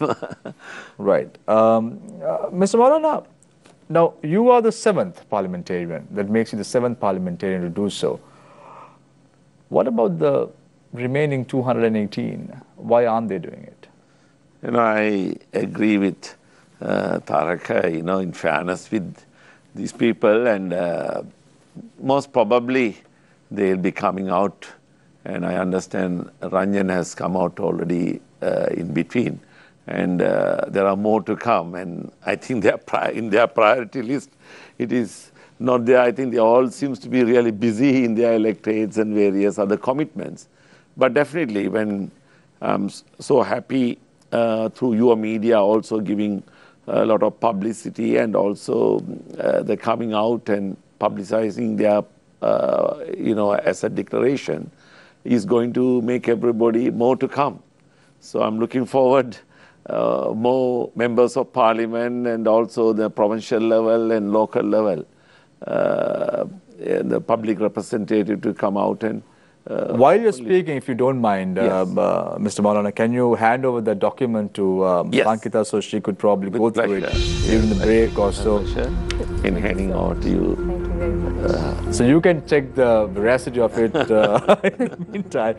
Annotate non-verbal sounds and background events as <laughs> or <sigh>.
<laughs> Right. Um, uh, Mr. Moulana, now you are the seventh parliamentarian. That makes you the seventh parliamentarian to do so. What about the remaining 218? Why aren't they doing it? You know, I agree with uh, Taraka, you know, in fairness with these people, and uh, most probably they'll be coming out. And I understand Ranjan has come out already uh, in between, and uh, there are more to come. And I think in their priority list, it is not there. I think they all seems to be really busy in their electorates and various other commitments. But definitely, when I'm so happy uh, through your media also giving a lot of publicity and also uh, the coming out and publicizing their, uh, you know, asset declaration is going to make everybody more to come. So I'm looking forward uh, more members of parliament and also the provincial level and local level, uh, and the public representative to come out and uh, While you're speaking, if you don't mind, yes. uh, uh, Mr. Moulana, can you hand over the document to um, yes. Ankita so she could probably With go pleasure. through it even the break or so? In handing over to you. Thank you very much. So you can check the veracity of <laughs> it uh, <laughs> in the meantime.